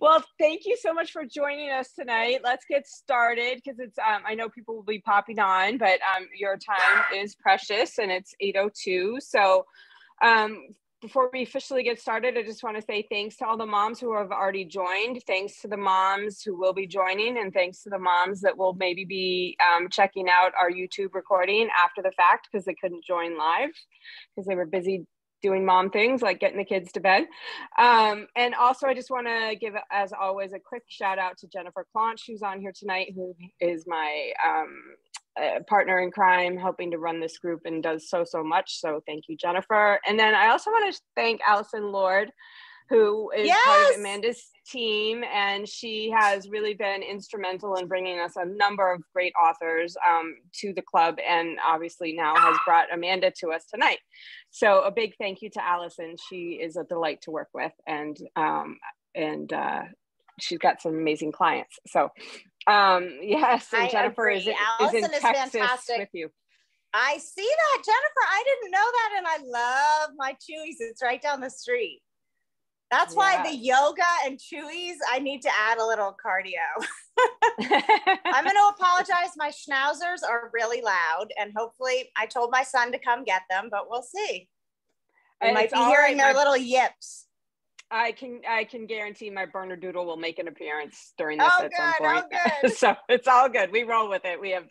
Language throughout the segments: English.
well, thank you so much for joining us tonight. Let's get started because it's um, I know people will be popping on, but um, your time is precious and it's 8:02. So um, before we officially get started, I just want to say thanks to all the moms who have already joined. Thanks to the moms who will be joining, and thanks to the moms that will maybe be um, checking out our YouTube recording after the fact because they couldn't join live because they were busy doing mom things like getting the kids to bed. Um, and also, I just want to give, as always, a quick shout out to Jennifer Claunch, who's on here tonight, who is my um, uh, partner in crime, helping to run this group and does so, so much. So thank you, Jennifer. And then I also want to thank Allison Lord who is yes! part of Amanda's team, and she has really been instrumental in bringing us a number of great authors um, to the club, and obviously now has brought Amanda to us tonight. So a big thank you to Allison. She is a delight to work with, and um, and uh, she's got some amazing clients. So um, yes, and I Jennifer agree. is, is in is Texas fantastic. with you. I see that, Jennifer. I didn't know that, and I love my Chuy's. It's right down the street. That's yeah. why the yoga and Chuy's, I need to add a little cardio. I'm going to apologize. My schnauzers are really loud, and hopefully, I told my son to come get them, but we'll see. I might be hearing right. their my, little yips. I can I can guarantee my Bernedoodle will make an appearance during this oh, at good, some point. so it's all good. We roll with it. We have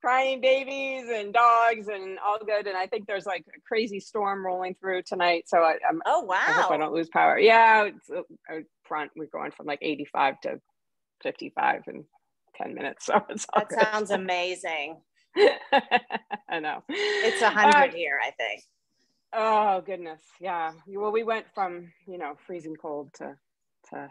crying babies and dogs and all good. And I think there's like a crazy storm rolling through tonight. So I, am oh wow, I hope I don't lose power. Yeah, it's uh, front. We're going from like 85 to 55 in 10 minutes. So it's that good. sounds amazing. I know. It's a hundred uh, here, I think. Oh goodness, yeah. Well, we went from you know freezing cold to to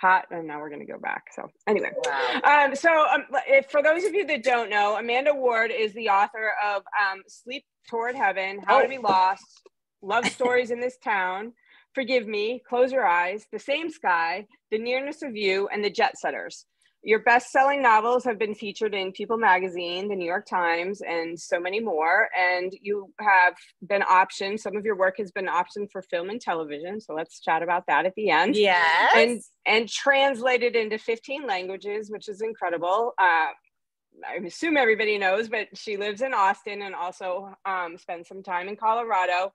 hot and now we're going to go back so anyway wow. um, so um, if, for those of you that don't know amanda ward is the author of um, sleep toward heaven how oh. to be lost love stories in this town forgive me close your eyes the same sky the nearness of you and the jet setters your best-selling novels have been featured in People Magazine, the New York Times, and so many more. And you have been optioned. Some of your work has been optioned for film and television. So let's chat about that at the end. Yes. And and translated into 15 languages, which is incredible. Uh, I assume everybody knows, but she lives in Austin and also um, spends some time in Colorado.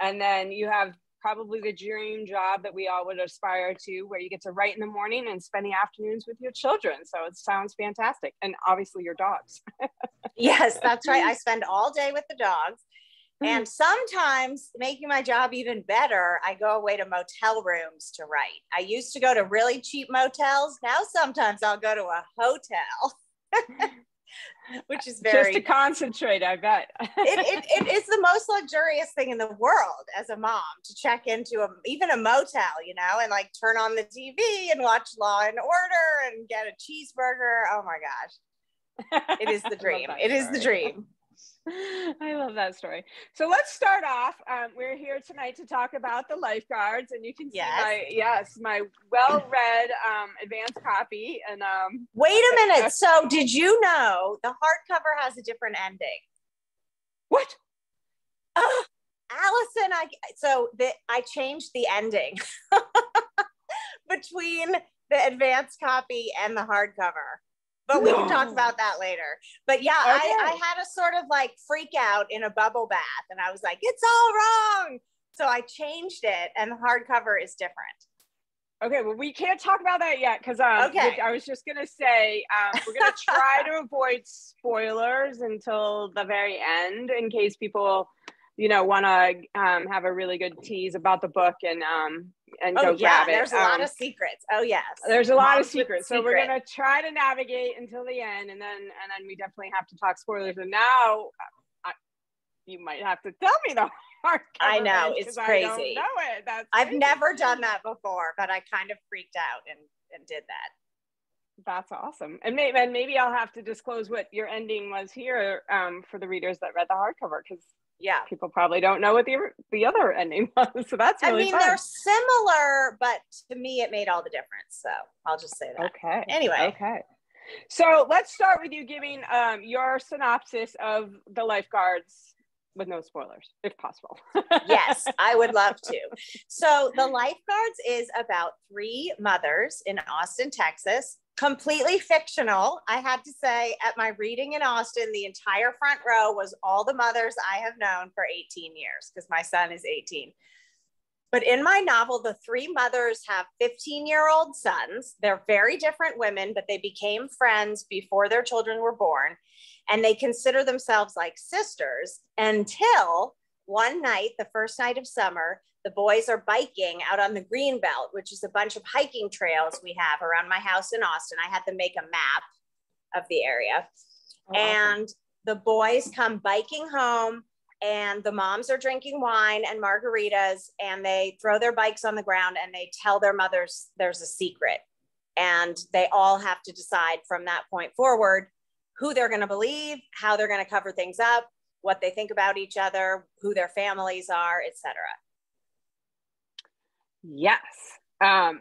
And then you have probably the dream job that we all would aspire to, where you get to write in the morning and spend the afternoons with your children. So it sounds fantastic. And obviously, your dogs. yes, that's right. I spend all day with the dogs. And mm. sometimes making my job even better, I go away to motel rooms to write. I used to go to really cheap motels. Now sometimes I'll go to a hotel. which is very just to concentrate i bet. It, it, it is the most luxurious thing in the world as a mom to check into a, even a motel you know and like turn on the tv and watch law and order and get a cheeseburger. Oh my gosh. It is the dream. it is the dream I love that story. So let's start off. Um, we're here tonight to talk about the lifeguards, and you can see yes. my yes, my well-read um, advanced copy. And um, wait a minute. So did you know the hardcover has a different ending? What? Uh, Allison, I so that I changed the ending between the advanced copy and the hardcover but we can talk about that later. But yeah, okay. I, I had a sort of like freak out in a bubble bath and I was like, it's all wrong. So I changed it and the hardcover is different. Okay, well, we can't talk about that yet because um, okay. I was just gonna say um, we're gonna try to avoid spoilers until the very end in case people, you know, want to um, have a really good tease about the book and um, and oh, go yeah, grab it. There's a lot um, of secrets. Oh yes. There's a lot of secrets. So we're gonna try to navigate until the end, and then and then we definitely have to talk spoilers. And now, I, you might have to tell me the hard. I know it's crazy. I know it. That's I've never done that before, but I kind of freaked out and and did that. That's awesome. And maybe, and maybe I'll have to disclose what your ending was here um, for the readers that read the hardcover because yeah people probably don't know what the the other ending was so that's really i mean fun. they're similar but to me it made all the difference so i'll just say that okay anyway okay so let's start with you giving um, your synopsis of the lifeguards with no spoilers, if possible. yes, I would love to. So, The Lifeguards is about three mothers in Austin, Texas, completely fictional. I had to say, at my reading in Austin, the entire front row was all the mothers I have known for 18 years because my son is 18. But in my novel, the three mothers have 15 year old sons. They're very different women, but they became friends before their children were born. And they consider themselves like sisters until one night, the first night of summer, the boys are biking out on the green belt, which is a bunch of hiking trails we have around my house in Austin. I had to make a map of the area. Oh, and awesome. the boys come biking home and the moms are drinking wine and margaritas and they throw their bikes on the ground and they tell their mothers there's a secret and they all have to decide from that point forward who they're going to believe how they're going to cover things up what they think about each other who their families are etc yes. Um,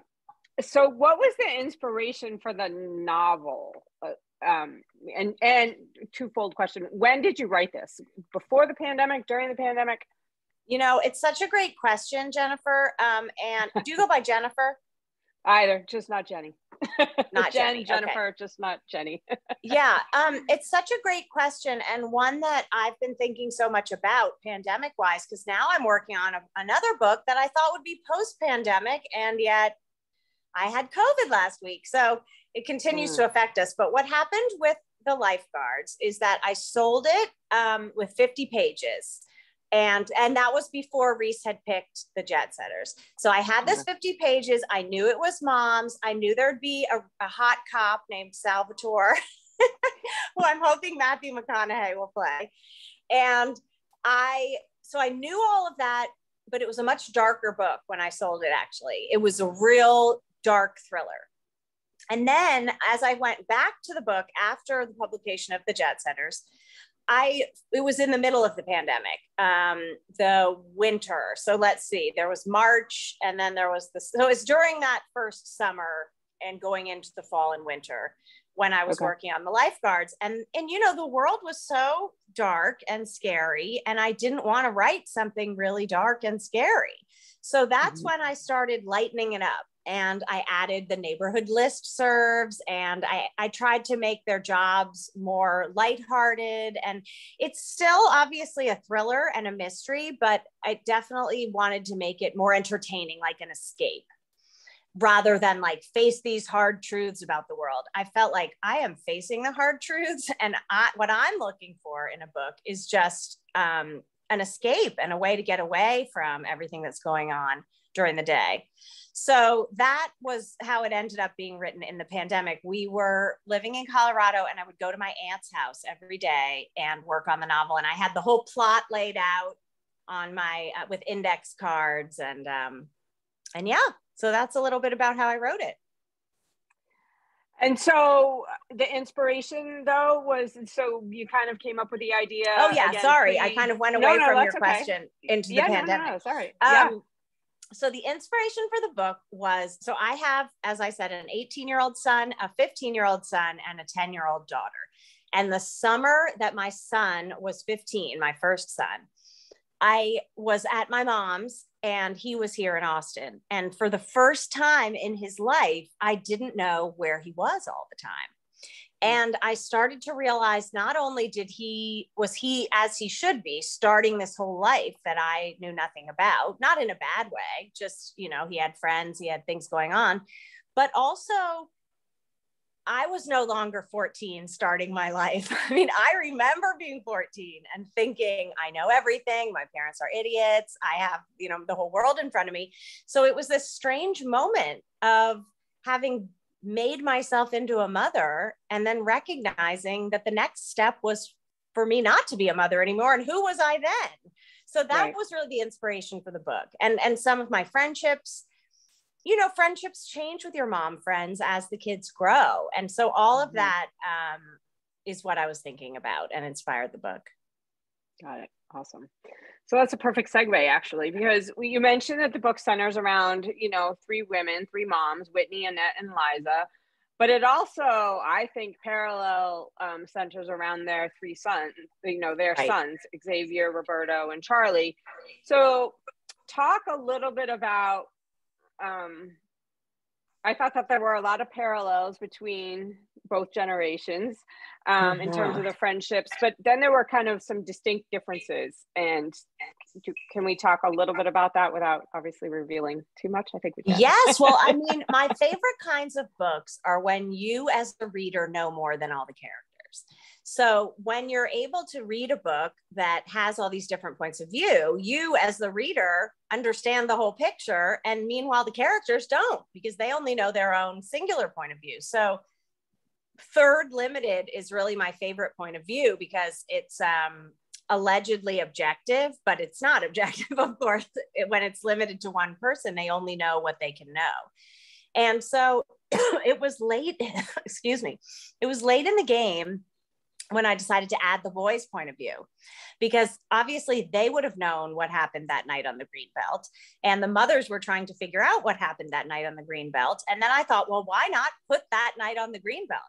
so what was the inspiration for the novel? Uh, um, and and twofold question when did you write this? Before the pandemic during the pandemic? You know it's such a great question jennifer. Um, and do you go by jennifer either just not jenny not jenny, jennifer okay. just not jenny yeah um, it's such a great question and one that i've been thinking so much about pandemic wise because now i'm working on a, another book that i thought would be post pandemic and yet i had covid last week so it continues mm. to affect us. But what happened with the lifeguards is that I sold it um, with 50 pages. And, and that was before Reese had picked the jet setters. So I had this mm-hmm. 50 pages. I knew it was mom's. I knew there'd be a, a hot cop named Salvatore, who I'm hoping Matthew McConaughey will play. And I, so I knew all of that, but it was a much darker book when I sold it actually. It was a real dark thriller. And then as I went back to the book after the publication of the Jet Setters, I it was in the middle of the pandemic, um, the winter. So let's see, there was March, and then there was the so it was during that first summer and going into the fall and winter when I was okay. working on the lifeguards. And and you know, the world was so dark and scary, and I didn't want to write something really dark and scary. So that's mm-hmm. when I started lightening it up and I added the neighborhood list serves and I, I tried to make their jobs more lighthearted. And it's still obviously a thriller and a mystery, but I definitely wanted to make it more entertaining, like an escape rather than like face these hard truths about the world. I felt like I am facing the hard truths. And I, what I'm looking for in a book is just um, an escape and a way to get away from everything that's going on during the day. So that was how it ended up being written in the pandemic. We were living in Colorado, and I would go to my aunt's house every day and work on the novel. And I had the whole plot laid out on my uh, with index cards, and um, and yeah, so that's a little bit about how I wrote it. And so the inspiration though was so you kind of came up with the idea. Oh yeah, again, sorry, I kind of went away no, no, from your okay. question into yeah, the pandemic. No, no, sorry. Um, yeah so the inspiration for the book was so I have, as I said, an 18 year old son, a 15 year old son, and a 10 year old daughter. And the summer that my son was 15, my first son, I was at my mom's and he was here in Austin. And for the first time in his life, I didn't know where he was all the time. And i started to realize not only did he was he as he should be starting this whole life that i knew nothing about not in a bad way just you know he had friends he had things going on but also i was no longer 14 starting my life. I mean i remember being 14 and thinking i know everything. My parents are idiots. I have you know the whole world in front of me. So it was this strange moment of having made myself into a mother and then recognizing that the next step was for me not to be a mother anymore. And who was i then? So that right. was really the inspiration for the book. And and some of my friendships you know friendships change with your mom friends as the kids grow. And so all mm-hmm. of that um, is what i was thinking about and inspired the book. Got it. Awesome so that's a perfect segue, actually, because you mentioned that the book centers around, you know, three women, three moms, Whitney, Annette, and Liza. but it also i think parallel um, centers around their three sons you know their right. sons xavier roberto and charlie so talk a little bit about um, i thought that there were a lot of parallels between both generations um, in terms of the friendships but then there were kind of some distinct differences and can we talk a little bit about that without obviously revealing too much? I think we can. Yes. Well, I mean, my favorite kinds of books are when you, as the reader, know more than all the characters. So when you're able to read a book that has all these different points of view, you, as the reader, understand the whole picture. And meanwhile, the characters don't because they only know their own singular point of view. So third limited is really my favorite point of view because it's um allegedly objective, but it's not objective, of course. When it's limited to one person, they only know what they can know. And so it was late, excuse me, it was late in the game when I decided to add the boys' point of view, because obviously they would have known what happened that night on the green belt, and the mothers were trying to figure out what happened that night on the green belt. And then I thought, well, why not put that night on the green belt?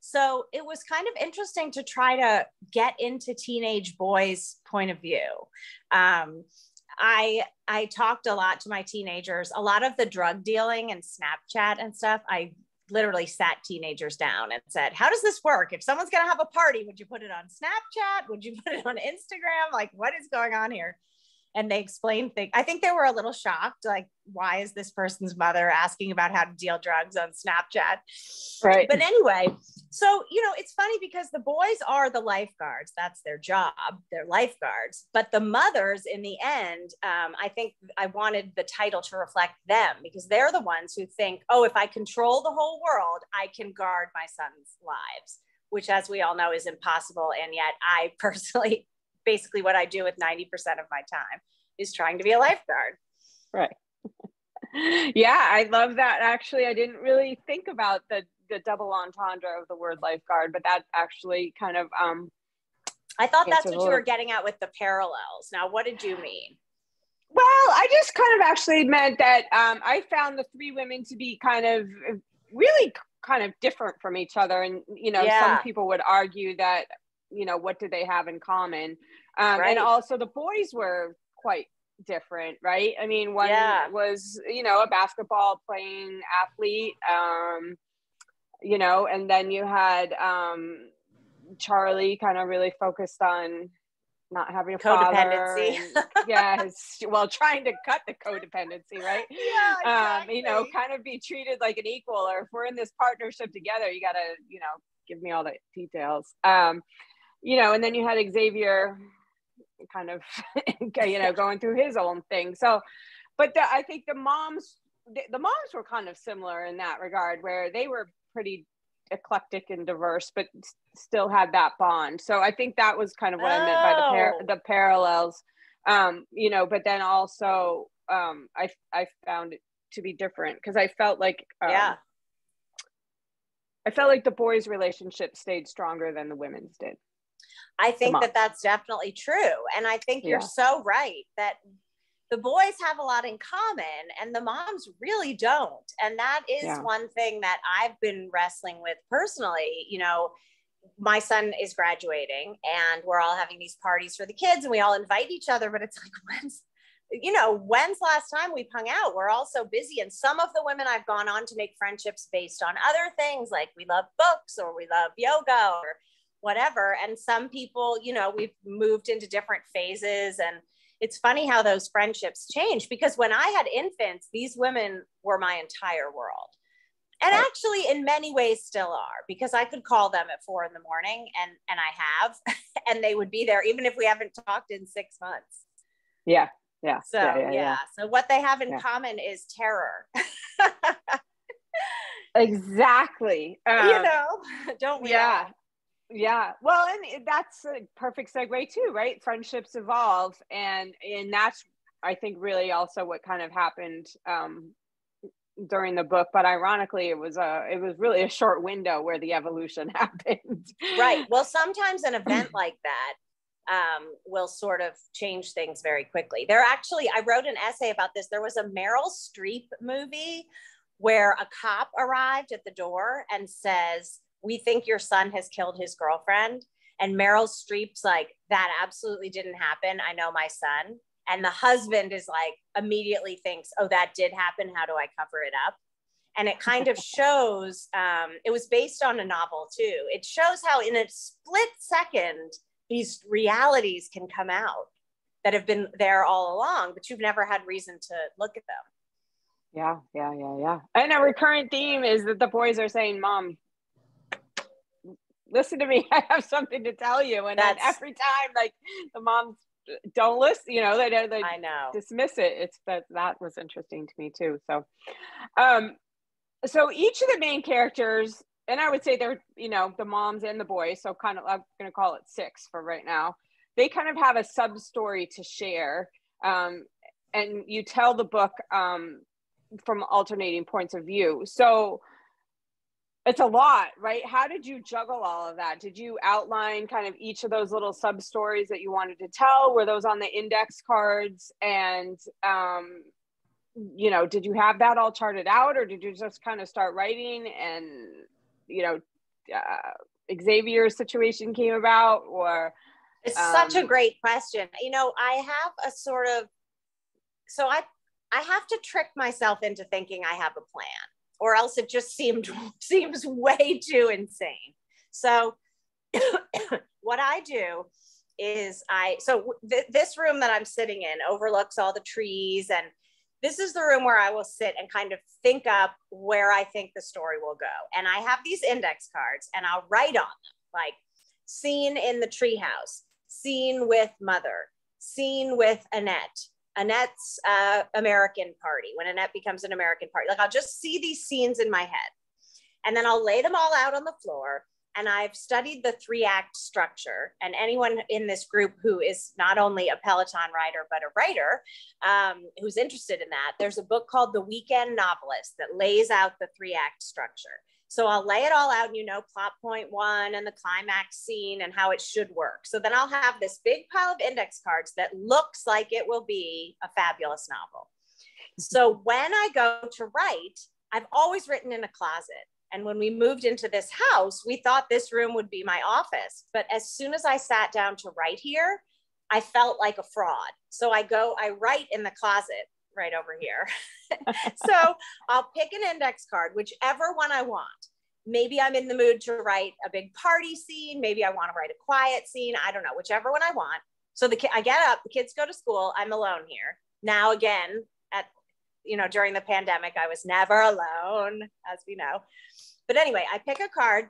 So it was kind of interesting to try to get into teenage boys' point of view. Um, I I talked a lot to my teenagers. A lot of the drug dealing and Snapchat and stuff. I literally sat teenagers down and said, "How does this work? If someone's going to have a party, would you put it on Snapchat? Would you put it on Instagram? Like, what is going on here?" And they explained things. I think they were a little shocked, like, why is this person's mother asking about how to deal drugs on Snapchat? Right. But anyway, so, you know, it's funny because the boys are the lifeguards. That's their job. They're lifeguards. But the mothers, in the end, um, I think I wanted the title to reflect them because they're the ones who think, oh, if I control the whole world, I can guard my son's lives which as we all know is impossible and yet i personally basically what I do with 90% of my time is trying to be a lifeguard. Right. yeah, I love that. Actually, I didn't really think about the the double entendre of the word lifeguard, but that actually kind of um I thought that's what you were getting at with the parallels. Now, what did you mean? Well, I just kind of actually meant that um, I found the three women to be kind of really kind of different from each other. And, you know, yeah. some people would argue that you know what do they have in common um, right. and also the boys were quite different right i mean one yeah. was you know a basketball playing athlete um you know and then you had um charlie kind of really focused on not having a codependency. yes, well, trying to cut the codependency, right? Yeah, exactly. um, you know, kind of be treated like an equal. Or if we're in this partnership together, you got to, you know, give me all the details. Um, you know, and then you had Xavier kind of, you know, going through his own thing. So, but the, I think the moms, the, the moms were kind of similar in that regard, where they were pretty eclectic and diverse, but still had that bond. So I think that was kind of what oh. I meant by the par- the parallels. Um, you know, but then also um, I I found it to be different because I felt like um, yeah. I felt like the boys' relationship stayed stronger than the women's did. I think that that's definitely true. And I think you're so right that the boys have a lot in common and the moms really don't. And that is yeah. one thing that I've been wrestling with personally. You know, my son is graduating and we're all having these parties for the kids and we all invite each other, but it's like, when's, you know, when's last time we've hung out? We're all so busy. And some of the women I've gone on to make friendships based on other things like we love books or we love yoga or whatever. And some people, you know, we've moved into different phases. And it's funny how those friendships change because when I had infants, these women were my entire world. And actually, in many ways, still are because I could call them at four in the morning, and and I have, and they would be there even if we haven't talked in six months. Yeah, yeah. So yeah, yeah, yeah. so what they have in yeah. common is terror. exactly. Um, you know, don't we? Yeah, all? Yeah. Well and that's a perfect segue too right? Friendships evolve and and that's i think really also what kind of happened um during the book. But ironically it was a it was really a short window where the evolution happened. Right. Well sometimes an event like that um, will sort of change things very quickly. There actually i wrote an essay about this. There was a meryl streep movie where a cop arrived at the door and says, We think your son has killed his girlfriend. And Meryl Streep's like, That absolutely didn't happen. I know my son. And the husband is like, immediately thinks, Oh, that did happen. How do I cover it up? And it kind of shows, um, it was based on a novel too. It shows how, in a split second, these realities can come out that have been there all along, but you've never had reason to look at them. Yeah, yeah, yeah, yeah. And a recurrent theme is that the boys are saying, Mom, listen to me. I have something to tell you. And every time, like the moms don't listen, you know, they, they I know dismiss it. It's that that was interesting to me too. So, um, so each of the main characters, and I would say they're, you know, the moms and the boys. So kind of, I'm going to call it six for right now. They kind of have a sub story to share. Um, and you tell the book um, from alternating points of view. So it's a lot, right? How did you juggle all of that? Did you outline kind of each of those little sub stories that you wanted to tell? Were those on the index cards? And, um, you know, did you have that all charted out or did you just kind of start writing and, you know, uh, Xavier's situation came about or? It's um, such a um, great question. You know, I have a sort of, so I I have to trick myself into thinking I have a plan, or else it just seemed seems way too insane. So what I do is I so th- this room that I'm sitting in overlooks all the trees and this is the room where I will sit and kind of think up where I think the story will go. And I have these index cards and I'll write on them like scene in the treehouse, scene with mother, scene with Annette, Annette's uh, American party, when Annette becomes an American party. Like I'll just see these scenes in my head and then I'll lay them all out on the floor. And I've studied the three act structure. And anyone in this group who is not only a Peloton rider, but a writer um, who's interested in that, there's a book called The Weekend Novelist that lays out the three act structure. So I'll lay it all out and you know plot point one and the climax scene and how it should work. So then I'll have this big pile of index cards that looks like it will be a fabulous novel. So when I go to write, I've always written in a closet. And when we moved into this house, we thought this room would be my office. But as soon as I sat down to write here, I felt like a fraud. So I go, I write in the closet right over here. so I'll pick an index card, whichever one I want. Maybe I'm in the mood to write a big party scene. Maybe I want to write a quiet scene. I don't know, whichever one I want. So the I get up, the kids go to school. I'm alone here. Now again, at you know, during the pandemic, I was never alone, as we know. But anyway, I pick a card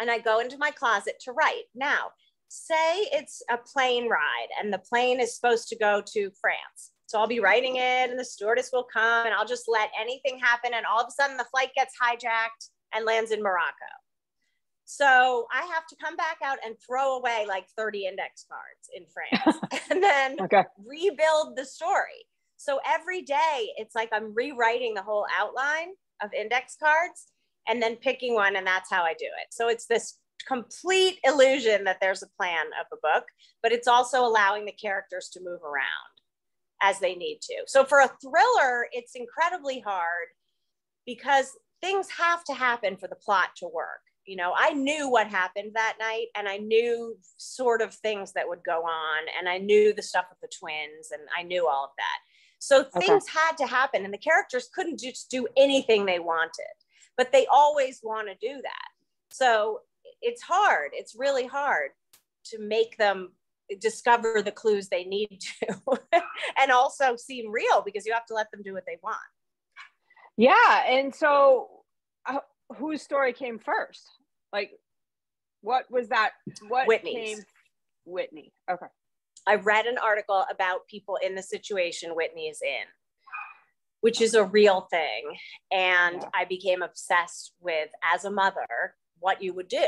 and I go into my closet to write. Now, say it's a plane ride and the plane is supposed to go to France. So I'll be writing it and the stewardess will come and I'll just let anything happen. And all of a sudden the flight gets hijacked and lands in Morocco. So I have to come back out and throw away like 30 index cards in France and then okay. rebuild the story. So every day it's like I'm rewriting the whole outline of index cards and then picking one. And that's how I do it. So it's this complete illusion that there's a plan of a book, but it's also allowing the characters to move around as they need to. So for a thriller, it's incredibly hard because things have to happen for the plot to work. You know, I knew what happened that night and I knew sort of things that would go on and I knew the stuff with the twins and I knew all of that. So things okay. had to happen and the characters couldn't just do anything they wanted, but they always want to do that. So it's hard. It's really hard to make them discover the clues they need to and also seem real because you have to let them do what they want. Yeah and so uh, whose story came first? Like what was that what Whitney's. came whitney okay. I read an article about people in the situation whitney is in which is a real thing and yeah. i became obsessed with as a mother what you would do.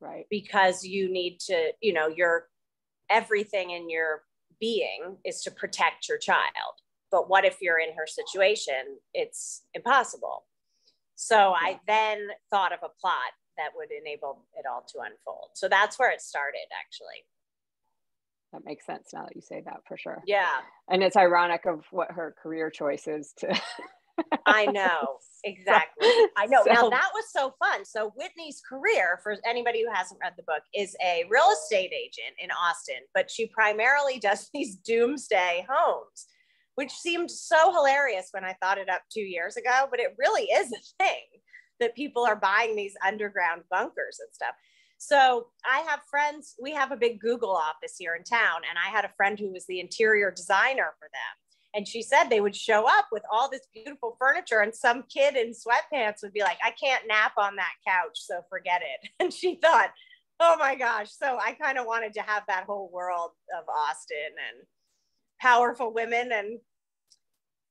Right. Because you need to you know you're everything in your being is to protect your child. But what if you're in her situation? It's impossible. So I then thought of a plot that would enable it all to unfold. So that's where it started, actually. That makes sense now that you say that for sure. Yeah. And it's ironic of what her career choice is to I know exactly. I know. So, now that was so fun. So Whitney's career, for anybody who hasn't read the book, is a real estate agent in Austin, but she primarily does these doomsday homes, which seemed so hilarious when I thought it up two years ago. But it really is a thing that people are buying these underground bunkers and stuff. So I have friends, we have a big Google office here in town, and I had a friend who was the interior designer for them. And she said they would show up with all this beautiful furniture, and some kid in sweatpants would be like, I can't nap on that couch, so forget it. And she thought, oh my gosh. So I kind of wanted to have that whole world of Austin and powerful women and,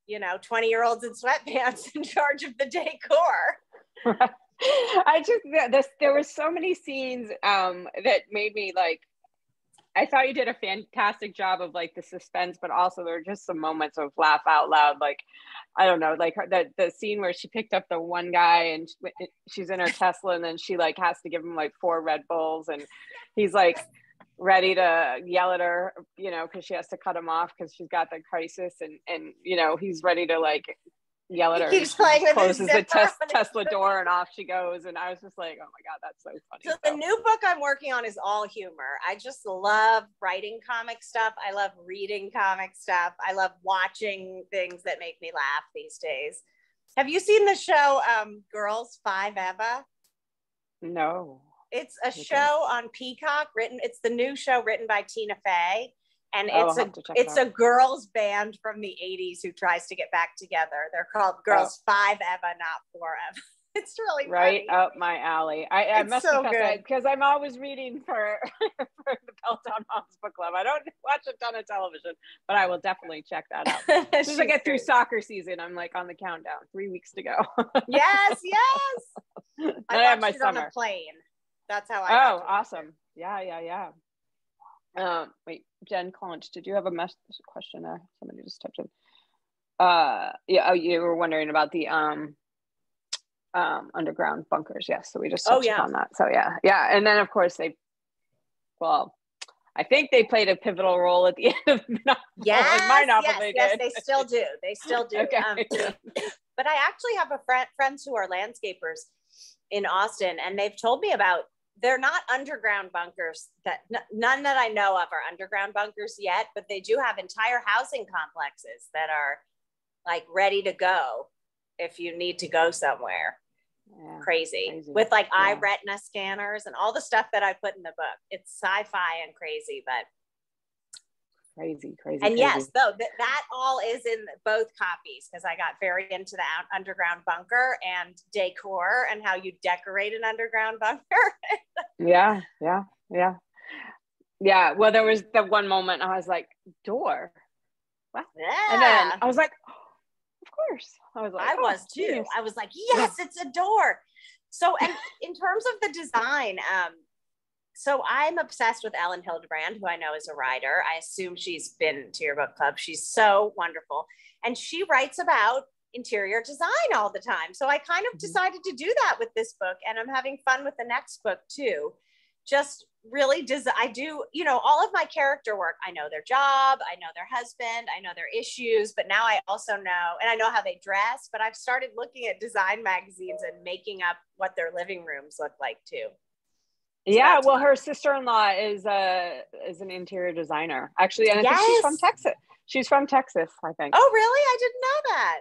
you know, 20 year olds in sweatpants in charge of the decor. I just this there were so many scenes um that made me like I thought you did a fantastic job of like the suspense, but also there were just some moments of laugh out loud. Like, I don't know, like the, the scene where she picked up the one guy and she's in her Tesla and then she like has to give him like four Red Bulls and he's like ready to yell at her, you know, because she has to cut him off because she's got the crisis and, and, you know, he's ready to like yell at her. He keeps playing with closes the tes- Tesla door and off she goes. And I was just like, oh my God, that's so funny. So, so, the new book I'm working on is all humor. I just love writing comic stuff. I love reading comic stuff. I love watching things that make me laugh these days. Have you seen the show um, Girls Five Eva? No. It's a show on Peacock written, it's the new show written by Tina Fey and oh, it's a it's a girls band from the 80s who tries to get back together. They're called girls oh. five eva not four eva. It's really right funny. up my alley. I, I must so because i'm always reading for, for the peloton moms book club. I don't watch a ton of television but i will definitely check that out. As soon as i get through soccer season. I'm like on the countdown. Three weeks to go. Yes yes! I, I have my summer. on a plane. That's how i oh awesome. Yeah yeah yeah um, wait, Jen Conch, did you have a mess question there? Somebody just typed in. Uh, yeah, oh, you were wondering about the um, um, underground bunkers. Yes, so we just oh, touched oh, yeah. on that. So yeah, yeah, and then of course they, well, I think they played a pivotal role at the end of the Yes, my novel yes, they yes, they still do. They still do. okay. Um, but I actually have a friend, friends who are landscapers in Austin, and they've told me about they're not underground bunkers that n- none that I know of are underground bunkers yet, but they do have entire housing complexes that are like ready to go if you need to go somewhere. Yeah, crazy. crazy. with like yeah. eye retina scanners and all the stuff that I put in the book. It's sci-fi and crazy, but crazy, crazy. And crazy. yes, though that, that all is in both copies because I got very into the underground bunker and decor and how you decorate an underground bunker. yeah, yeah, yeah, yeah. Well, there was the one moment I was like, door. What? Yeah. And then I was like, oh, of course. I was like, I oh, was too. I was like, yes, yeah. it's a door. So, and in terms of the design, um, so I'm obsessed with Elin Hilderbrand, who I know is a writer. I assume she's been to your book club. She's so wonderful. And she writes about interior design all the time. So I kind of mm-hmm. decided to do that with this book. And I'm having fun with the next book too. Just really does I do, you know, all of my character work. I know their job, I know their husband, I know their issues, but now I also know, and I know how they dress, but I've started looking at design magazines and making up what their living rooms look like too. Yeah, well, her sister-in-law is a is an interior designer actually, and I yes. think she's from Texas. She's from Texas, I think. Oh, really? I didn't know that.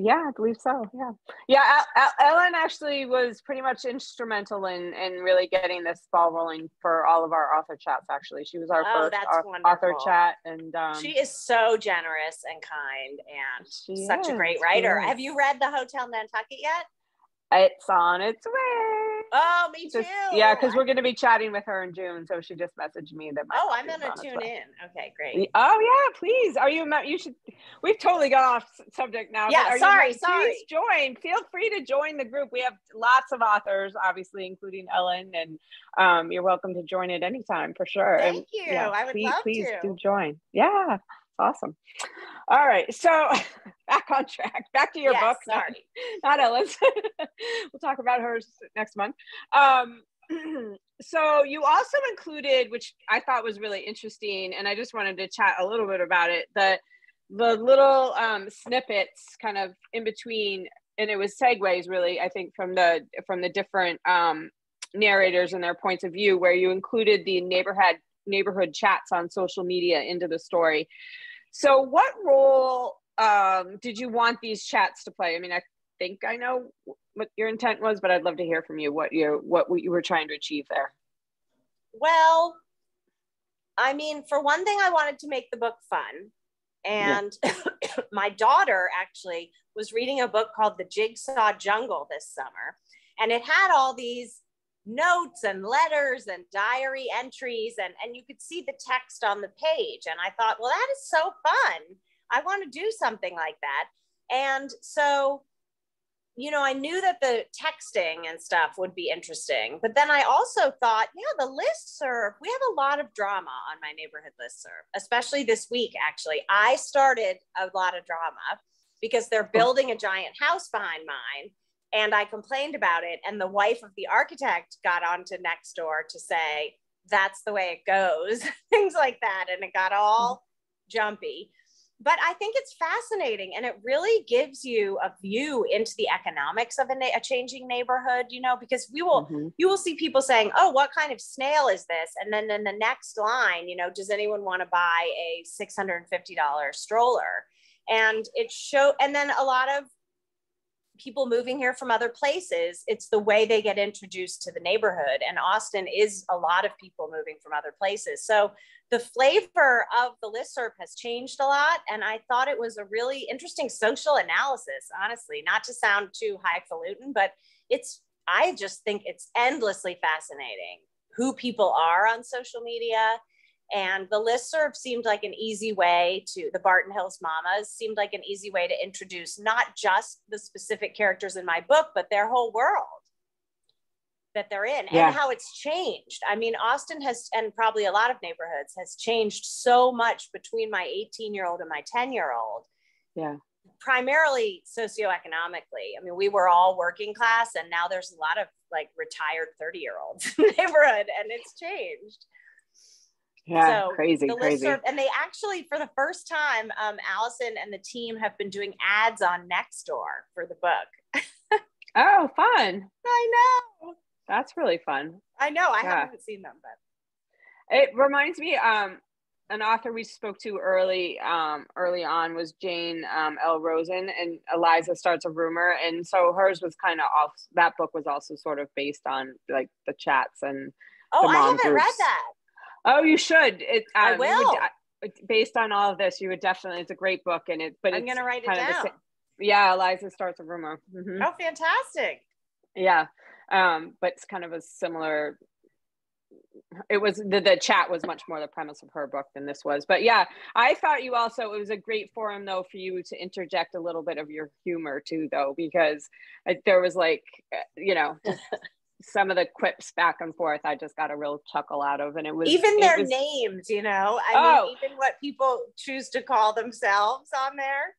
Yeah, I believe so. Yeah, yeah. Elin actually was pretty much instrumental in in really getting this ball rolling for all of our author chats. Actually, she was our oh, first author chat, and um, she is so generous and kind, and such is, a great writer. Have you read the Hotel Nantucket yet? It's on its way. Oh, me too. Just, yeah, because we're going to be chatting with her in June, so she just messaged me that. oh, I'm going to tune in. Okay, great. Oh yeah, please. Are you? You should. We've totally got off subject now. Yeah, sorry, you, sorry. Please join. Feel free to join the group. We have lots of authors, obviously, including Elin, and um, you're welcome to join at any time for sure. Thank and, you. Yeah, I would please, love please to. do join. Yeah, awesome. All right, so back on track. Back to your yes, book. Sorry, not, not Elin's. we'll talk about hers next month. Um, so you also included, which I thought was really interesting, and I just wanted to chat a little bit about it. The the little um, snippets kind of in between and it was segues really i think from the from the different um, narrators and their points of view where you included the neighborhood neighborhood chats on social media into the story so what role um, did you want these chats to play i mean i think i know what your intent was but i'd love to hear from you what you what you were trying to achieve there well i mean for one thing i wanted to make the book fun and yeah. my daughter actually was reading a book called The Jigsaw Jungle this summer. And it had all these notes and letters and diary entries, and, and you could see the text on the page. And I thought, well, that is so fun. I want to do something like that. And so you know, I knew that the texting and stuff would be interesting, but then I also thought, yeah, the list serve, we have a lot of drama on my neighborhood list serve, especially this week, actually. I started a lot of drama because they're oh. building a giant house behind mine. And I complained about it. And the wife of the architect got onto Nextdoor to say, that's the way it goes, things like that. And it got all mm-hmm. jumpy but I think it's fascinating and it really gives you a view into the economics of a, na- a changing neighborhood, you know, because we will, mm-hmm. you will see people saying, oh, what kind of snail is this? And then in the next line, you know, does anyone want to buy a $650 stroller? And it show, and then a lot of people moving here from other places, it's the way they get introduced to the neighborhood. And Austin is a lot of people moving from other places. So the flavor of the listserv has changed a lot. And I thought it was a really interesting social analysis, honestly, not to sound too highfalutin, but it's, I just think it's endlessly fascinating who people are on social media. And the listserv seemed like an easy way to, the Barton Hills Mamas seemed like an easy way to introduce not just the specific characters in my book, but their whole world that they're in yeah. and how it's changed. I mean, Austin has, and probably a lot of neighborhoods has changed so much between my 18 year old and my 10 year old. Yeah. Primarily socioeconomically. I mean, we were all working class, and now there's a lot of like retired 30 year olds in the neighborhood, and it's changed. Yeah, so crazy, crazy. Listserv, and they actually, for the first time, um, Allison and the team have been doing ads on Nextdoor for the book. oh, fun! I know. That's really fun. I know. I yeah. haven't seen them, but it reminds me. Um, an author we spoke to early, um, early on was Jane um, L. Rosen, and Eliza starts a rumor, and so hers was kind of off. That book was also sort of based on like the chats and. Oh, I haven't groups. read that. Oh, you should. It, um, I will. Would, based on all of this, you would definitely. It's a great book, and it. But I'm going to write it down. yeah, Eliza starts a rumor. Mm-hmm. Oh, fantastic! Yeah, um, but it's kind of a similar it was the, the chat was much more the premise of her book than this was but yeah i thought you also it was a great forum though for you to interject a little bit of your humor too though because there was like uh, you know some of the quips back and forth i just got a real chuckle out of and it was even their was, names you know? I oh, mean even what people choose to call themselves on there.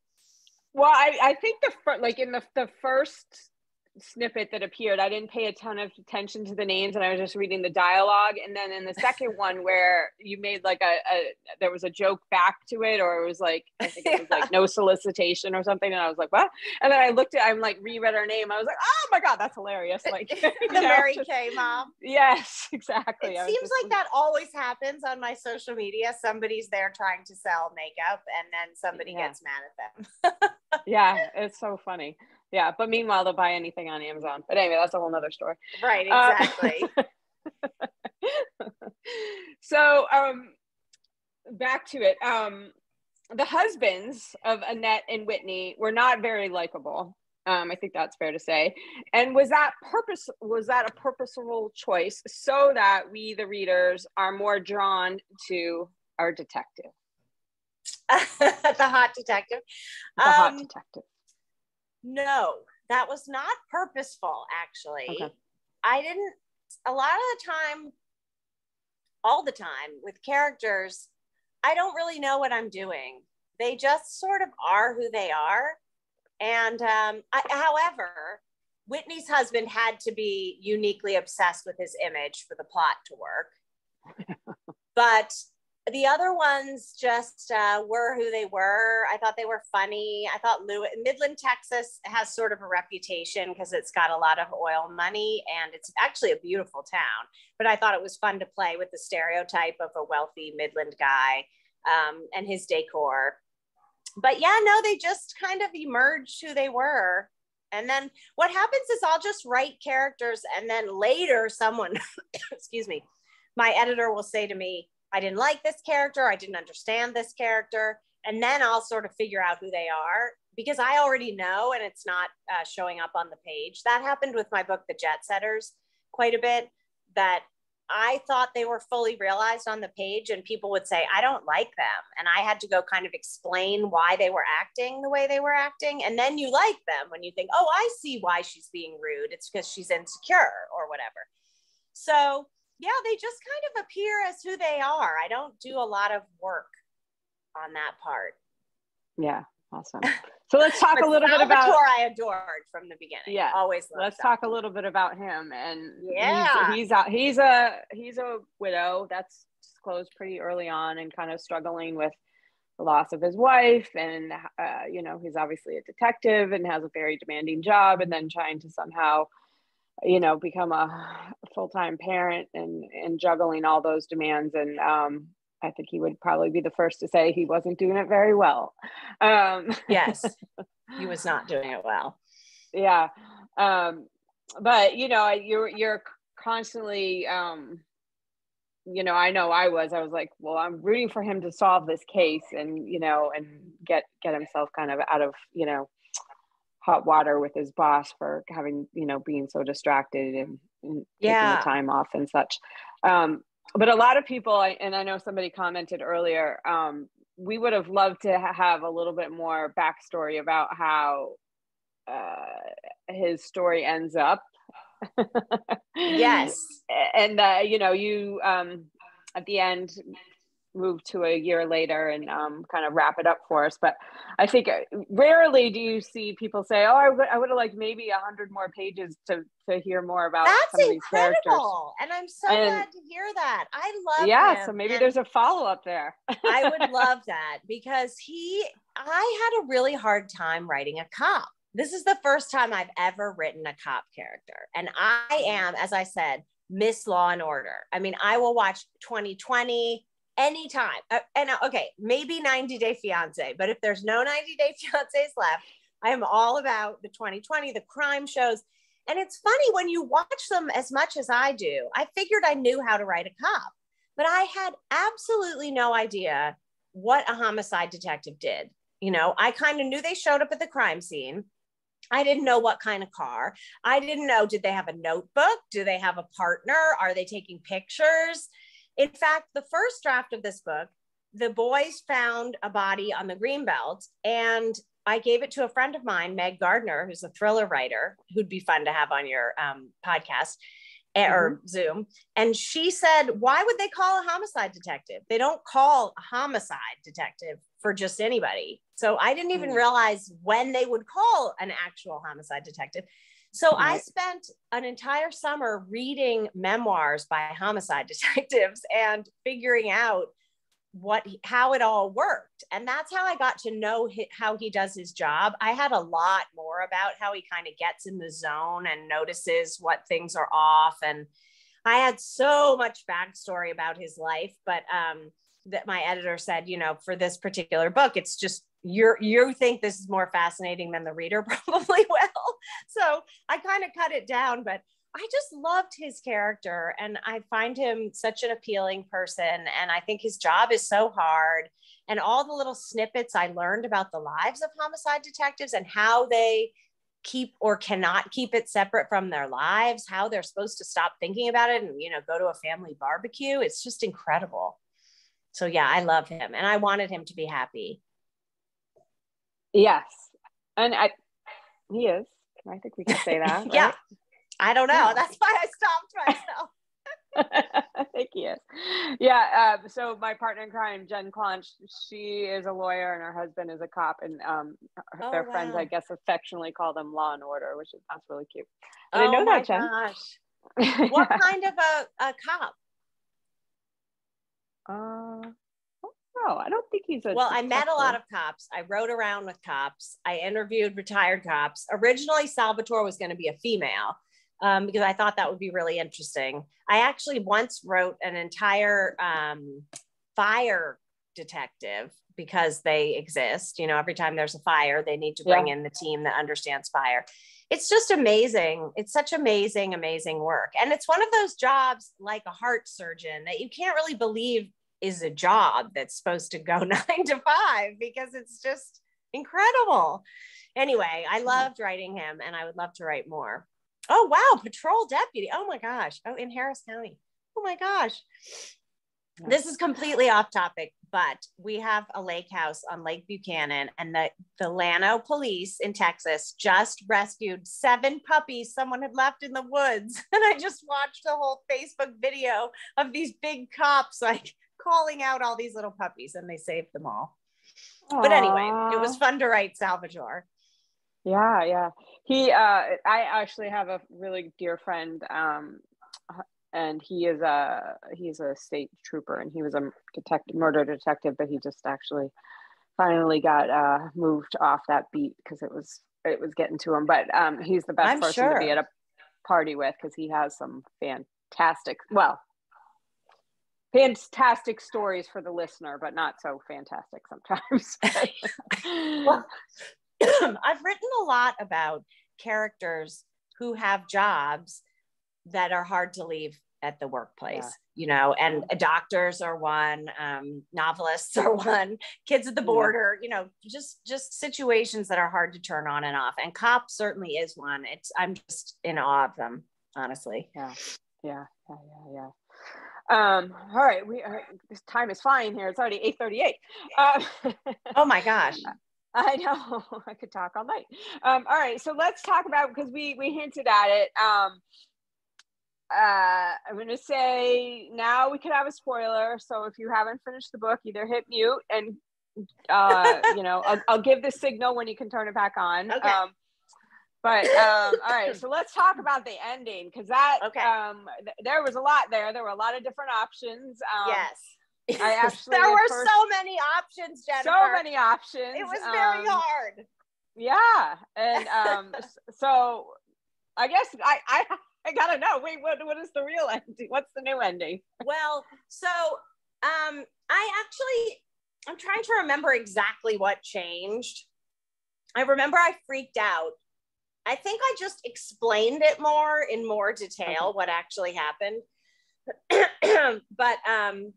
Well i i think the first like in the the first snippet that appeared, I didn't pay a ton of attention to the names and I was just reading the dialogue. And then in the second one where you made like a, a there was a joke back to it, or it was like, I think it was yeah. like no solicitation or something. And I was like, what? And then I looked at, I'm like, reread her name. I was like, oh my God, that's hilarious. Like the know, Mary just, Kay mom. Yes, exactly. It seems like that always happens on my social media. Somebody's there trying to sell makeup and then somebody yeah. gets mad at them. yeah, it's so funny yeah but meanwhile they'll buy anything on amazon but anyway that's a whole nother story right exactly uh, so um back to it um the husbands of annette and whitney were not very likable um, I think that's fair to say. And was that purpose? Was that a purposeful choice so that we, the readers, are more drawn to our detective? the hot detective. The um, hot detective. No, that was not purposeful, actually. Okay. I didn't, a lot of the time, all the time with characters, I don't really know what I'm doing. They just sort of are who they are. And um, I, however, Whitney's husband had to be uniquely obsessed with his image for the plot to work. but the other ones just uh, were who they were. I thought they were funny. I thought Midland, Texas has sort of a reputation because it's got a lot of oil money and it's actually a beautiful town. But I thought it was fun to play with the stereotype of a wealthy Midland guy um, and his decor. But yeah, no, they just kind of emerged who they were. And then what happens is I'll just write characters and then later someone, excuse me, my editor will say to me, I didn't like this character, I didn't understand this character. And then I'll sort of figure out who they are because I already know and it's not uh, showing up on the page. That happened with my book, The Jetsetters, quite a bit. That I thought they were fully realized on the page, and people would say, I don't like them. And I had to go kind of explain why they were acting the way they were acting. And then you like them when you think, oh, I see why she's being rude. It's because she's insecure or whatever. So yeah, they just kind of appear as who they are. I don't do a lot of work on that part. Yeah, awesome. So let's talk a little Salvatore bit about. I adored from the beginning. Yeah, always. Let's that. talk a little bit about him. And yeah, he's, he's a he's a he's a widow. That's disclosed pretty early on, and kind of struggling with the loss of his wife. And uh, you know, he's obviously a detective and has a very demanding job, and then trying to somehow you know become a full-time parent and and juggling all those demands. And um, i think he would probably be the first to say he wasn't doing it very well. Um, yes. He was not doing it well. Yeah. Um, but you know you're you're constantly um, you know i know i was i was like well i'm rooting for him to solve this case and you know and get get himself kind of out of you know hot water with his boss for having you know being so distracted and, and yeah. taking the time off and such. Um, but a lot of people and i know somebody commented earlier um, we would have loved to have a little bit more backstory about how uh, his story ends up. Yes. And uh, you know you um, at the end move to a year later and um, kind of wrap it up for us. But I think uh, rarely do you see people say, "Oh, I would, I would have liked maybe a hundred more pages to to hear more about." That's incredible, and I'm so and, glad to hear that. I love. Yeah, so maybe there's a follow up there. I would love that because he, I had a really hard time writing a cop. This is the first time I've ever written a cop character, and I am, as I said, Miss Law and Order. I mean, I will watch 2020 anytime. Uh, and uh, okay, maybe 90 Day Fiance, but if there's no 90 Day Fiancés left, I am all about the 2020, the crime shows. And it's funny when you watch them as much as I do, I figured I knew how to write a cop, but I had absolutely no idea what a homicide detective did. You know, I kind of knew they showed up at the crime scene. I didn't know what kind of car. I didn't know did they have a notebook? Do they have a partner? Are they taking pictures? In fact, the first draft of this book, the boys found a body on the Greenbelt, and I gave it to a friend of mine, Meg Gardiner, who's a thriller writer, who'd be fun to have on your um, podcast eh, or mm-hmm. Zoom. And she said, Why would they call a homicide detective? They don't call a homicide detective for just anybody. So I didn't even mm-hmm. realize when they would call an actual homicide detective. So right. I spent an entire summer reading memoirs by homicide detectives and figuring out what how it all worked. And that's how i got to know how he does his job. I had a lot more about how he kind of gets in the zone and notices what things are off. And i had so much backstory about his life but um that my editor said you know for this particular book it's just you're you think this is more fascinating than the reader probably will. So i kind of cut it down but i just loved his character and i find him such an appealing person and i think his job is so hard and all the little snippets i learned about the lives of homicide detectives and how they keep or cannot keep it separate from their lives how they're supposed to stop thinking about it and you know go to a family barbecue it's just incredible. So yeah i love him and i wanted him to be happy Yes. And I he is. I think we can say that. Right? yeah. I don't know. Yeah. That's why I stopped myself. I think he is. Yeah. Uh, so my partner in crime, Jen Clonch, she is a lawyer and her husband is a cop, and um, oh, their wow. friends, I guess, affectionately call them Law and Order, which is that's really cute. I oh know my that, Jen. gosh. what kind of a, a cop? Uh, Oh, I don't think he's a. Well, I met a lot of cops. I rode around with cops. I interviewed retired cops. Originally, Salvatore was going to be a female um, because I thought that would be really interesting. I actually once wrote an entire um, fire detective because they exist. You know, every time there's a fire, they need to bring yeah. in the team that understands fire. It's just amazing. It's such amazing, amazing work. And it's one of those jobs like a heart surgeon that you can't really believe is a job that's supposed to go nine to five because it's just incredible. Anyway, I hmm. loved writing him and I would love to write more. Oh, wow. Patrol deputy. Oh my gosh. Oh, in Harris County. Oh my gosh. This is completely off topic, but we have a lake house on Lake Buchanan, and the, the Llano police in Texas just rescued seven puppies someone had left in the woods. And I just watched a whole Facebook video of these big cops like calling out all these little puppies, and they saved them all. Aww. But anyway, it was fun to write Salvatore. Yeah, yeah. He, uh, I actually have a really dear friend, um, and he is a he's a state trooper, and he was a detective, murder detective, but he just actually finally got uh, moved off that beat because it was it was getting to him. But um, he's the best I'm person sure. to be at a party with because he has some fantastic, well, fantastic stories for the listener, but not so fantastic sometimes. well, I've written a lot about characters who have jobs that are hard to leave at the workplace yeah. you know and doctors are one um, novelists are one kids at the border yeah. you know just just situations that are hard to turn on and off. And cops certainly is one. It's i'm just in awe of them honestly. Yeah yeah. Yeah. Yeah. Yeah um all right we are, this time is flying here it's already 8 38 uh, oh my gosh I know I could talk all night. Um, all right, so let's talk about because we we hinted at it. Um, uh, I'm going to say now we could have a spoiler. So if you haven't finished the book, either hit mute and, uh, you know, I'll, I'll, give the signal when you can turn it back on. Okay. Um, but um, all right, so let's talk about the ending because that okay. um, th- there was a lot there. There were a lot of different options. Um, yes. I actually there were first, so many options, Jennifer. So many options. It was very um, hard. Yeah, and um, so I guess I I I gotta know. Wait, what what is the real ending? What's the new ending? Well, so um, I actually I'm trying to remember exactly what changed. I remember I freaked out. I think I just explained it more in more detail okay. what actually happened. but um,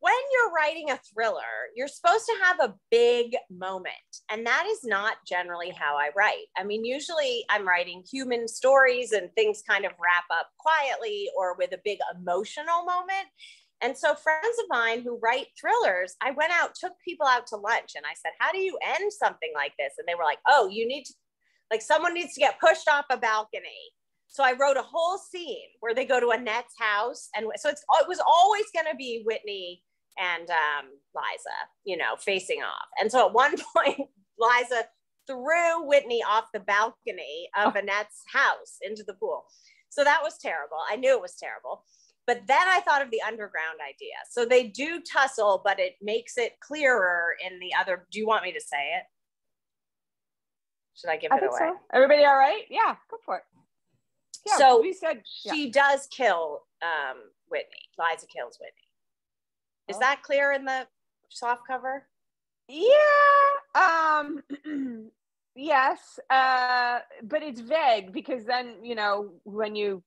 when you're writing a thriller, you're supposed to have a big moment. And that is not generally how I write. I mean, usually I'm writing human stories and things kind of wrap up quietly or with a big emotional moment. And so, friends of mine who write thrillers, I went out, took people out to lunch, and I said, How do you end something like this? And they were like, Oh, you need to, like, someone needs to get pushed off a balcony. So I wrote a whole scene where they go to Annette's house. And so it's, it was always going to be Whitney and um, Liza, you know, facing off. And so at one point, Liza threw Whitney off the balcony of oh. Annette's house into the pool. So that was terrible. I knew it was terrible. But then I thought of the underground idea. So they do tussle, but it makes it clearer in the other. Do you want me to say it? Should I give I it away? So. Everybody all right? Yeah, go for it. Yeah, so we said she does kill um, Whitney. Liza kills Whitney. Is that clear in the soft cover? Yeah. Um yes. Uh but it's vague because then, you know, when you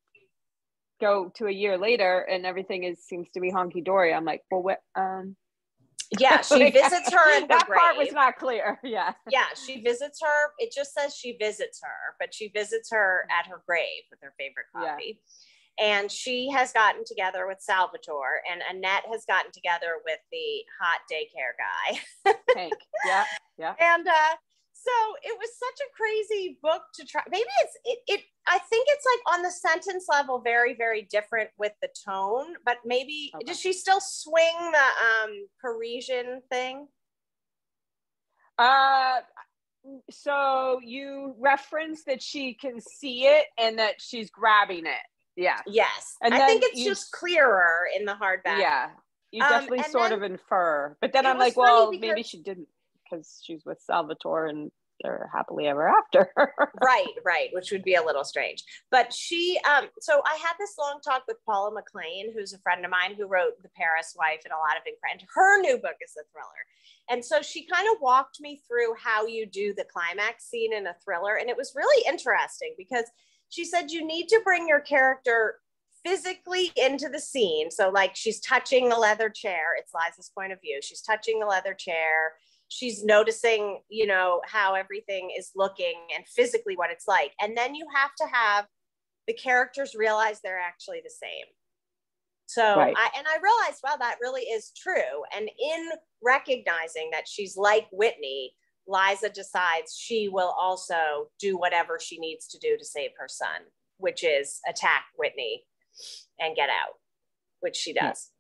go to a year later and everything is seems to be honky dory, I'm like, well what um yeah, she visits her in that grave. part was not clear. Yeah. Yeah, she visits her. It just says she visits her, but she visits her at her grave with her favorite coffee. Yeah and she has gotten together with Salvatore, and Annette has gotten together with the hot daycare guy. Hank. Yeah. Yeah. And uh, so it was such a crazy book to try. Maybe it's it, it. I think it's like on the sentence level, very very different with the tone. But maybe okay. does she still swing the um, Parisian thing? Uh, so you reference that she can see it and that she's grabbing it. Yeah. Yes. And I think it's you, just clearer in the hardback. Yeah. you um, definitely um, sort of infer. But then I'm like, well, maybe she didn't because she's with Salvatore and they're happily ever after. right, right, which would be a little strange. But she, um, so I had this long talk with Paula McLain, who's a friend of mine who wrote The Paris Wife and a lot of and her new book is a thriller. And so she kind of walked me through how you do the climax scene in a thriller. And it was really interesting because she said you need to bring your character physically into the scene. So, like, she's touching the leather chair. It's Liza's point of view. She's touching the leather chair. She's noticing, you know, how everything is looking and physically what it's like. And then you have to have the characters realize they're actually the same. So right. I and I realized, wow, that really is true. And in recognizing that she's like Whitney, Liza decides she will also do whatever she needs to do to save her son, which is attack Whitney and get out, which she does.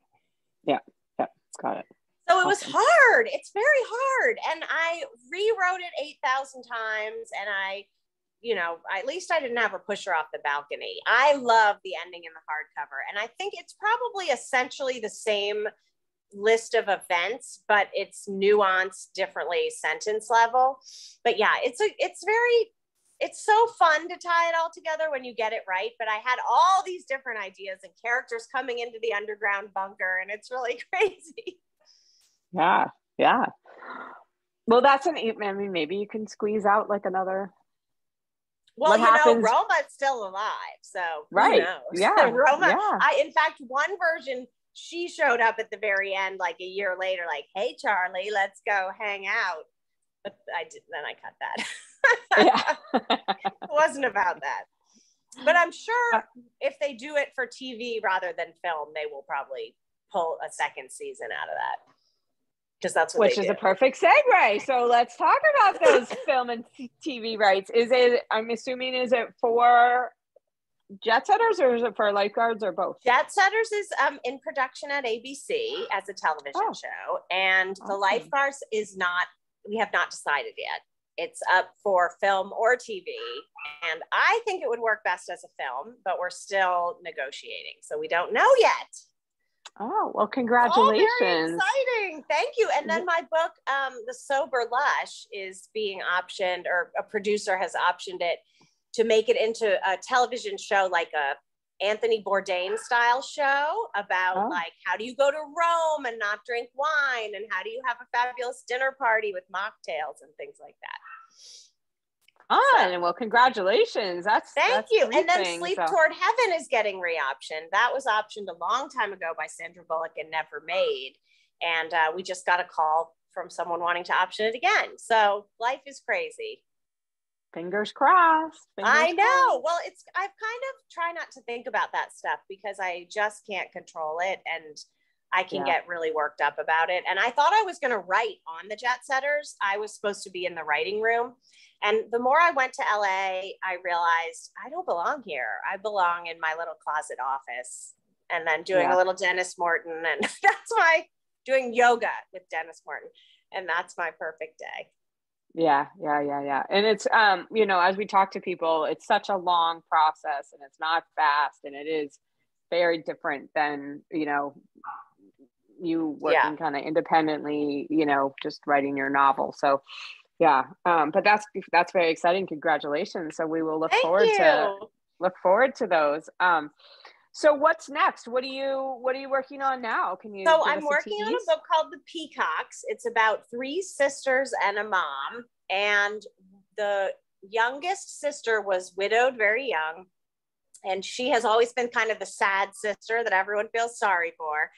Yeah, yeah, yeah. got it. So it was hard. It's very hard. And I rewrote it 8,000 times and I, you know, at least I didn't have her push her off the balcony. I love the ending in the hardcover. And I think it's probably essentially the same list of events, but it's nuanced differently sentence level. But yeah, it's a it's very it's so fun to tie it all together when you get it right. But I had all these different ideas and characters coming into the underground bunker, and it's really crazy. Yeah, yeah. Well, that's an eight. I mean, maybe you can squeeze out like another. Well, what you happens? know, Roma's still alive, so right. Yeah, Roma. Yeah. I, in fact, one version she showed up at the very end, like a year later, like, "Hey, Charlie, let's go hang out." But I did. Then I cut that. yeah. it wasn't about that. But I'm sure uh, if they do it for TV rather than film, they will probably pull a second season out of that. Because that's which is do. a perfect segue. So let's talk about those film and TV rights. Is it? I'm assuming is it for Jetsetters or is it for lifeguards or both? Jet Setters is um, in production at ABC as a television oh. show, and awesome. the lifeguards is not. We have not decided yet. It's up for film or TV. And I think it would work best as a film, but we're still negotiating. So we don't know yet. Oh, well, congratulations. Oh, exciting. Thank you. And then my book, um, The Sober Lush, is being optioned, or a producer has optioned it to make it into a television show like a Anthony Bourdain style show about oh. like how do you go to Rome and not drink wine and how do you have a fabulous dinner party with mocktails and things like that. Fun. So, well, congratulations. That's thank that's you. And then Sleep so. Toward Heaven is getting reoptioned. That was optioned a long time ago by Sandra Bullock and never made. And uh, we just got a call from someone wanting to option it again. So life is crazy fingers crossed. Fingers I know. Crossed. Well, it's I've kind of try not to think about that stuff because I just can't control it and I can yeah. get really worked up about it. And I thought I was going to write on the jet setters. I was supposed to be in the writing room. And the more I went to LA, I realized I don't belong here. I belong in my little closet office and then doing yeah. a little Denis Morton. And that's my doing yoga with Denis Morton. And that's my perfect day. Yeah, yeah, yeah, yeah. And it's um, you know, as we talk to people, it's such a long process and it's not fast and it is very different than, you know, you working yeah. kind of independently, you know, just writing your novel. So yeah. Um, but that's that's very exciting. Congratulations. So we will look Thank forward you. to look forward to those. Um so what's next? What are you what are you working on now? Can you So I'm working on a book called The Peacocks. It's about three sisters and a mom and the youngest sister was widowed very young and she has always been kind of the sad sister that everyone feels sorry for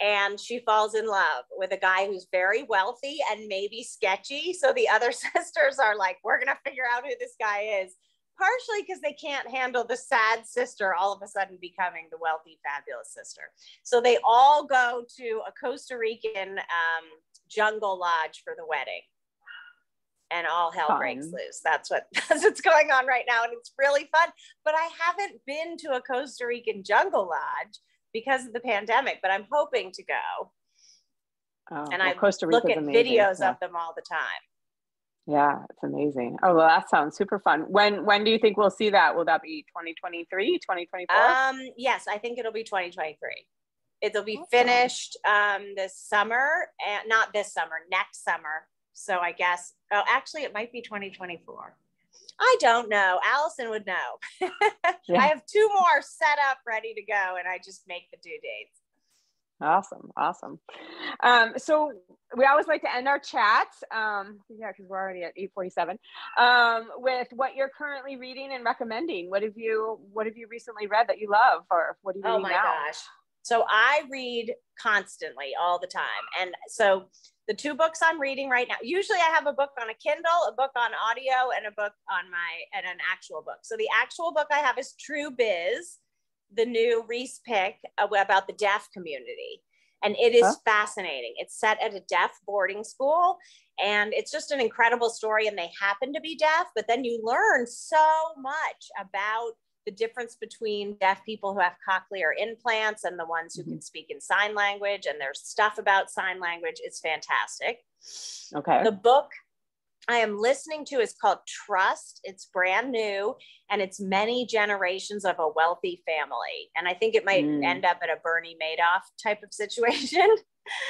and she falls in love with a guy who's very wealthy and maybe sketchy so the other sisters are like we're going to figure out who this guy is partially because they can't handle the sad sister all of a sudden becoming the wealthy, fabulous sister. So they all go to a Costa Rican um, jungle lodge for the wedding. And all hell fun. breaks loose. That's what that's what's going on right now, and it's really fun. But I haven't been to a Costa Rican jungle lodge because of the pandemic, but I'm hoping to go. Oh, and well, I Costa Rica's look at amazing, videos of them all the time. Yeah, it's amazing. Oh, well, that sounds super fun. When when do you think we'll see that? Will that be 2023, 2024? Um, yes, I think it'll be 2023. It'll be awesome. finished um, this summer, and not this summer, next summer. So I guess, oh, actually, it might be 2024. I don't know. Allison would know. yeah. I have two more set up, ready to go, and I just make the due dates. Awesome, awesome. Um, so we always like to end our chats, um, yeah, because we're already at eight forty-seven, um, with what you're currently reading and recommending. What have you What have you recently read that you love, or what do you? Oh my now? gosh! So I read constantly, all the time, and so the two books I'm reading right now. Usually, I have a book on a Kindle, a book on audio, and a book on my and an actual book. So the actual book I have is True Biz the new Reese pick uh, about the deaf community. And it is huh? fascinating. It's set at a deaf boarding school. And it's just an incredible story. And they happen to be deaf, but then you learn so much about the difference between deaf people who have cochlear implants and the ones who mm-hmm. can speak in sign language. And there's stuff about sign language. It's fantastic. Okay. The book I am listening to is called Trust. It's brand new and it's many generations of a wealthy family. And I think it might mm. end up at a Bernie Madoff type of situation.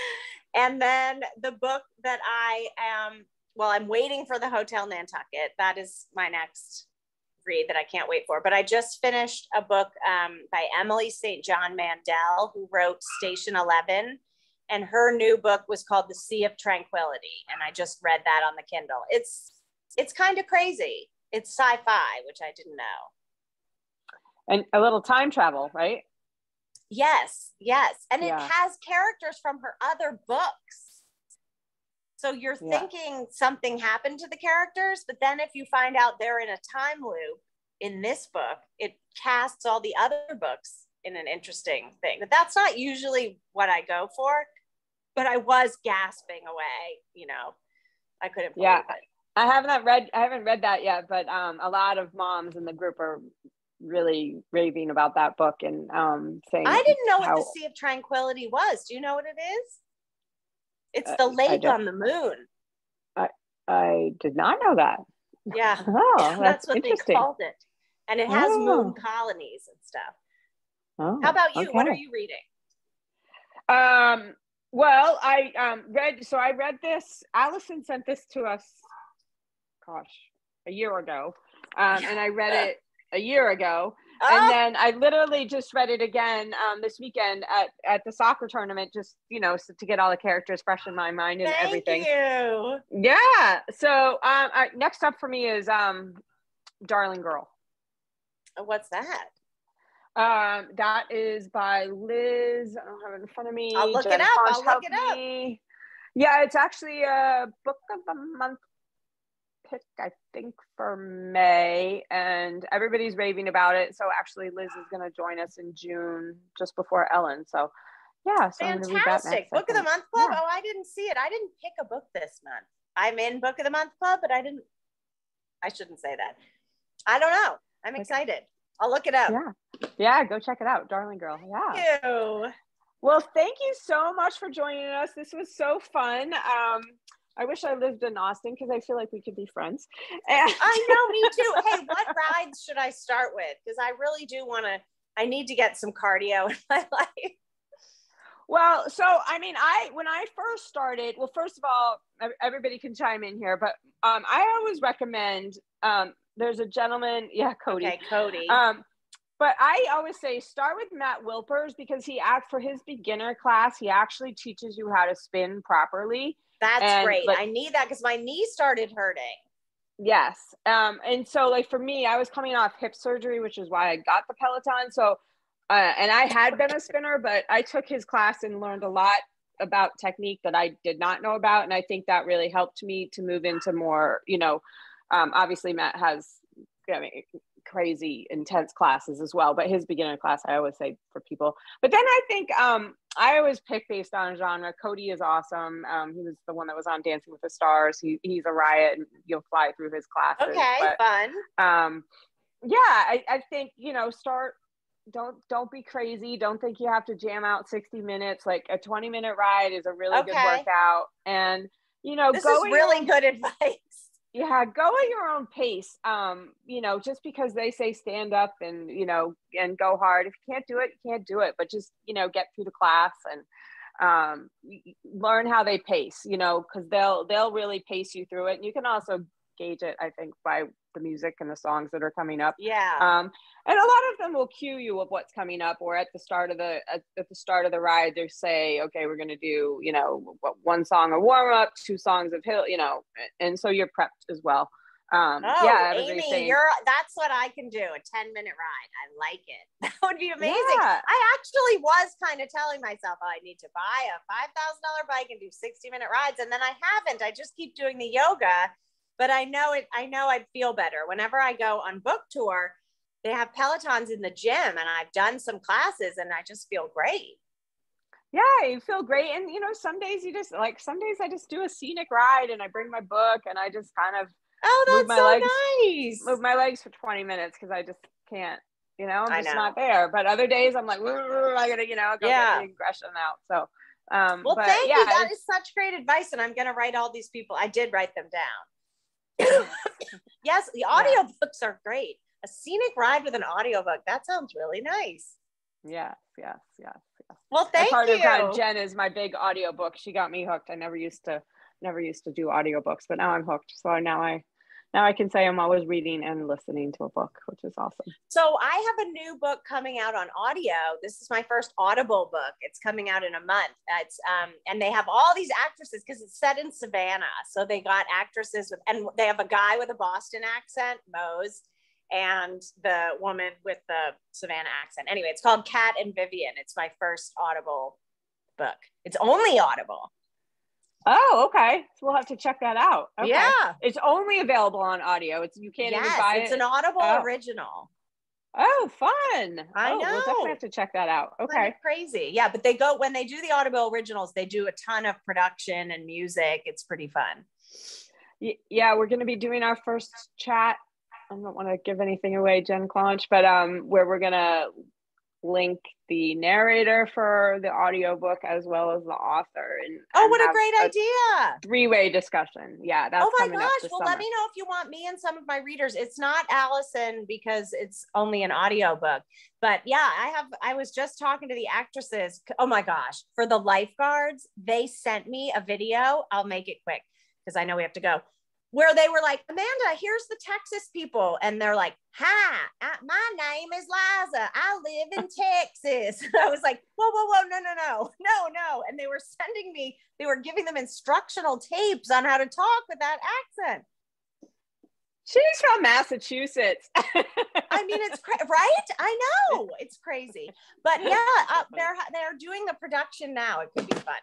and then the book that I am, well, I'm waiting for the Hotel Nantucket. That is my next read that I can't wait for. But I just finished a book um, by Emily St. John Mandel, who wrote Station 11 and her new book was called The Sea of Tranquility, and I just read that on the Kindle. It's it's kind of crazy. It's sci-fi, which I didn't know. And a little time travel, right? Yes, yes, and yeah. it has characters from her other books. So you're yeah. thinking something happened to the characters, but then if you find out they're in a time loop in this book, it casts all the other books in an interesting thing. But that's not usually what I go for. But I was gasping away, you know. I couldn't yeah. It. I haven't read I haven't read that yet, but um, a lot of moms in the group are really raving about that book and um, saying I didn't know how, what the Sea of Tranquility was. Do you know what it is? It's uh, the lake on the moon. I I did not know that. Yeah. Oh, that's, that's what they called it. And it has oh. moon colonies and stuff. Oh, How about you? Okay. What are you reading? Um, well, I um, read, so I read this, Allison sent this to us, gosh, a year ago. Um, and I read it a year ago. And then I literally just read it again um, this weekend at, at the soccer tournament, just, you know, so to get all the characters fresh in my mind and Thank everything. you. Yeah. So um, I, next up for me is um, Darling Girl. What's that? Um, that is by Liz. I don't have it in front of me. I'll look Jen it up. I'll look it up. Me. Yeah, it's actually a book of the month pick, I think, for May, and everybody's raving about it. So actually, Liz is going to join us in June, just before Elin. So yeah, so fantastic book of the month club. Yeah. Oh, I didn't see it. I didn't pick a book this month. I'm in book of the month club, but I didn't. I shouldn't say that. I don't know. I'm excited. I'll look it up. Yeah. Yeah, go check it out, darling girl. Yeah. Thank you. Well, thank you so much for joining us. This was so fun. Um, I wish I lived in Austin because I feel like we could be friends. And- I know, me too. Hey, what rides should I start with? Because I really do want to, I need to get some cardio in my life. Well, so I mean, I when I first started, well, first of all, everybody can chime in here, but um, I always recommend um, there's a gentleman, yeah, Cody. Okay, Cody. Um, but I always say start with Matt Wilpers because he act for his beginner class. He actually teaches you how to spin properly. That's and, great. I need that because my knee started hurting. Yes. Um, and so like for me, I was coming off hip surgery, which is why I got the Peloton. So uh, and I had been a spinner, but I took his class and learned a lot about technique that I did not know about. And I think that really helped me to move into more, you know, um, obviously, Matt has I mean, crazy intense classes as well, but his beginner class, I always say for people. But then I think um, I always pick based on genre. Cody is awesome. Um, he was the one that was on Dancing with the Stars. He, he's a riot, and you'll fly through his classes. Okay, but, fun. Um, yeah, I, I think you know start don't don't be crazy don't think you have to jam out 60 minutes like a 20 minute ride is a really okay. good workout and you know this is really good advice yeah go at your own pace um you know just because they say stand up and you know and go hard. If you can't do it you can't do it but just you know get through the class and um learn how they pace you know because they'll they'll really pace you through it. And you can also gauge it i think by the music and the songs that are coming up. Yeah. Um and a lot of them will cue you of what's coming up or at the start of the at, at the start of the ride they say okay we're going to do you know one song of warm up two songs of hill you know and so you're prepped as well. Um oh, yeah amy saying, you're that's what i can do a 10 minute ride. I like it. That would be amazing. Yeah. i actually was kind of telling myself oh, i need to buy a $5000 bike and do 60 minute rides and then i haven't. I just keep doing the yoga but i know it i know i'd feel better. Whenever i go on book tour they have pelotons in the gym and i've done some classes and i just feel great. Yeah you feel great. And you know some days you just like some days i just do a scenic ride and i bring my book and i just kind of oh that's my so legs, nice. move my legs for 20 minutes because i just can't you know i'm just not there. But other days i'm like i gotta you know go yeah. get the aggression out. So um well thank yeah, you. That is such great advice and i'm gonna write all these people i did write them down yes the audio books are great a scenic ride with an audiobook. That sounds really nice. Yes, yes, yes, yes. Well, thank part you. Of, uh, Jen is my big audiobook. She got me hooked. I never used to never used to do audiobooks, but now I'm hooked. So now I now I can say I'm always reading and listening to a book, which is awesome. So I have a new book coming out on audio. This is my first Audible book. It's coming out in a month. It's um, and they have all these actresses because it's set in Savannah. So they got actresses with, and they have a guy with a Boston accent, Mose, and the woman with the Savannah accent. Anyway, it's called Cat and Vivian. It's my first Audible book. It's only Audible. Oh, okay. So we'll have to check that out. Okay. Yeah, it's only available on audio. It's you can't yes, even buy it's it. It's an Audible oh. original. Oh, fun! I oh, know. We'll definitely have to check that out. Okay, crazy. Yeah, but they go when they do the Audible originals. They do a ton of production and music. It's pretty fun. Yeah, we're going to be doing our first chat I don't want to give anything away, Jen Clonch, but um, where we're gonna link the narrator for the audiobook as well as the author. And oh, what a great a idea! Three-way discussion. Yeah, that's. Oh my gosh! well, summer. let me know if you want me and some of my readers. It's not Allison because it's only an audiobook. But yeah, I have. I was just talking to the actresses. Oh my gosh! For the lifeguards, they sent me a video. I'll make it quick because I know we have to go where they were like, Amanda, here's the Texas people. And they're like, hi, I, my name is Liza. I live in Texas. I was like, whoa, whoa, whoa, no, no, no, no, no. And they were sending me, they were giving them instructional tapes on how to talk with that accent. She's from Massachusetts. I mean, it's cra- right. I know it's crazy, but yeah, uh, they're they're doing the production now. It could be fun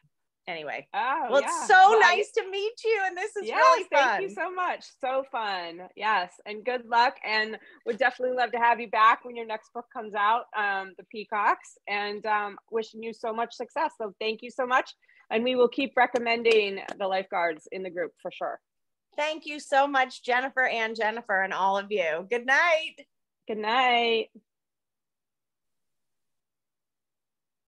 anyway. Oh, well, yeah. it's so well, nice I, to meet you, and this is yes, really fun. Thank you so much. So fun. Yes, and good luck. And would definitely love to have you back when your next book comes out, um, The Peacocks. And um, wishing you so much success. So thank you so much, and we will keep recommending the lifeguards in the group for sure. Thank you so much, Jennifer and Jennifer, and all of you. Good night. Good night.